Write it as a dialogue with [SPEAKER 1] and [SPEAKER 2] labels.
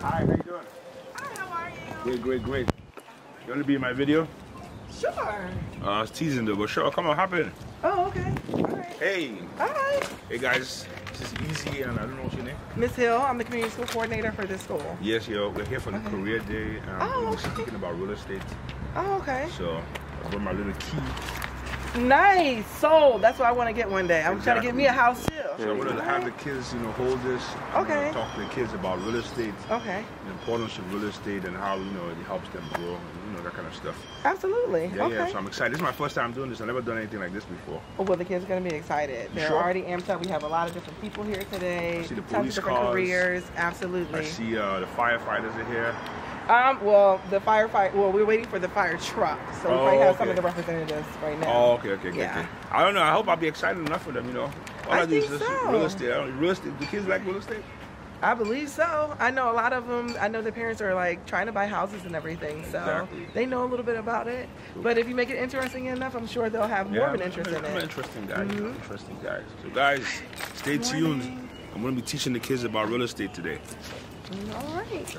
[SPEAKER 1] Hi, how you doing?
[SPEAKER 2] Hi, how are you?
[SPEAKER 1] Great, great, great. You want to be in my video?
[SPEAKER 2] Sure.
[SPEAKER 1] Uh, I was teasing though, but sure, come on, hop in.
[SPEAKER 2] Oh, okay. All right.
[SPEAKER 1] Hey,
[SPEAKER 2] Hi.
[SPEAKER 1] hey guys, this is Eze, and I don't know what's your name.
[SPEAKER 2] Miss Hill, I'm the community school coordinator for this school.
[SPEAKER 1] Yes, yo, we're here for the
[SPEAKER 2] Okay.
[SPEAKER 1] career day. Um,
[SPEAKER 2] Oh,
[SPEAKER 1] we're speaking about real estate.
[SPEAKER 2] Oh, okay.
[SPEAKER 1] So I brought my little key.
[SPEAKER 2] Nice. Sold. That's what I want to get one day. I'm trying to get me a house too.
[SPEAKER 1] So I wanted to have the kids, you know, hold this. you
[SPEAKER 2] Okay.
[SPEAKER 1] know, talk to the kids about real estate,
[SPEAKER 2] Okay.
[SPEAKER 1] the importance of real estate, and how you know it helps them grow, you know, that kind of stuff.
[SPEAKER 2] Absolutely.
[SPEAKER 1] Yeah,
[SPEAKER 2] okay.
[SPEAKER 1] yeah. So I'm excited. This is my first time doing this. I've never done anything like this before.
[SPEAKER 2] Oh, Well, the kids are going to be excited. They're
[SPEAKER 1] Sure.
[SPEAKER 2] already amped up. We have a lot of different people here today.
[SPEAKER 1] I see the
[SPEAKER 2] Tons of
[SPEAKER 1] police
[SPEAKER 2] different
[SPEAKER 1] cars.
[SPEAKER 2] careers. Absolutely.
[SPEAKER 1] I see uh, the firefighters are here.
[SPEAKER 2] Um. Well, the firefight. Well, we're waiting for the fire truck, so we
[SPEAKER 1] Oh,
[SPEAKER 2] might have some of the representatives right now.
[SPEAKER 1] Oh, okay, okay, okay,
[SPEAKER 2] Yeah.
[SPEAKER 1] okay. I don't know. I hope I'll be excited enough for them. You know, all
[SPEAKER 2] I
[SPEAKER 1] do is
[SPEAKER 2] so.
[SPEAKER 1] real estate. I real estate. Do kids like real estate?
[SPEAKER 2] I believe so. I know a lot of them. I know their parents are like trying to buy houses and everything, so
[SPEAKER 1] Exactly.
[SPEAKER 2] they know a little bit about it. But if you make it interesting enough, I'm sure they'll have more of an interest
[SPEAKER 1] I'm,
[SPEAKER 2] in
[SPEAKER 1] I'm an
[SPEAKER 2] it.
[SPEAKER 1] interesting guy.
[SPEAKER 2] Mhm.
[SPEAKER 1] Interesting guy. So, guys, stay tuned.
[SPEAKER 2] Morning.
[SPEAKER 1] I'm going to be teaching the kids about real estate today.
[SPEAKER 2] All right.